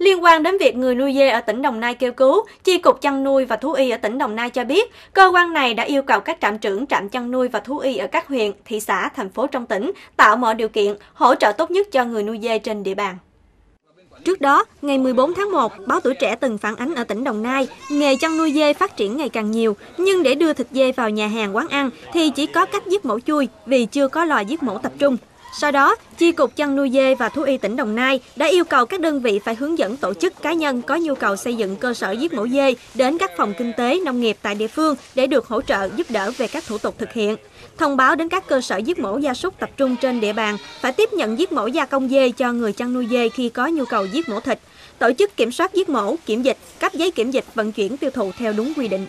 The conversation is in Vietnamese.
Liên quan đến việc người nuôi dê ở tỉnh Đồng Nai kêu cứu, Chi cục chăn nuôi và thú y ở tỉnh Đồng Nai cho biết, cơ quan này đã yêu cầu các trạm trưởng trạm chăn nuôi và thú y ở các huyện, thị xã, thành phố trong tỉnh tạo mọi điều kiện, hỗ trợ tốt nhất cho người nuôi dê trên địa bàn. Trước đó, ngày 14 tháng 1, báo Tuổi Trẻ từng phản ánh ở tỉnh Đồng Nai, nghề chăn nuôi dê phát triển ngày càng nhiều, nhưng để đưa thịt dê vào nhà hàng quán ăn thì chỉ có cách giết mổ chui vì chưa có lò giết mổ tập trung. Sau đó, Chi cục chăn nuôi dê và thú y tỉnh Đồng Nai đã yêu cầu các đơn vị phải hướng dẫn tổ chức cá nhân có nhu cầu xây dựng cơ sở giết mổ dê đến các phòng kinh tế, nông nghiệp tại địa phương để được hỗ trợ giúp đỡ về các thủ tục thực hiện. Thông báo đến các cơ sở giết mổ gia súc tập trung trên địa bàn phải tiếp nhận giết mổ gia công dê cho người chăn nuôi dê khi có nhu cầu giết mổ thịt, tổ chức kiểm soát giết mổ, kiểm dịch, cấp giấy kiểm dịch vận chuyển tiêu thụ theo đúng quy định.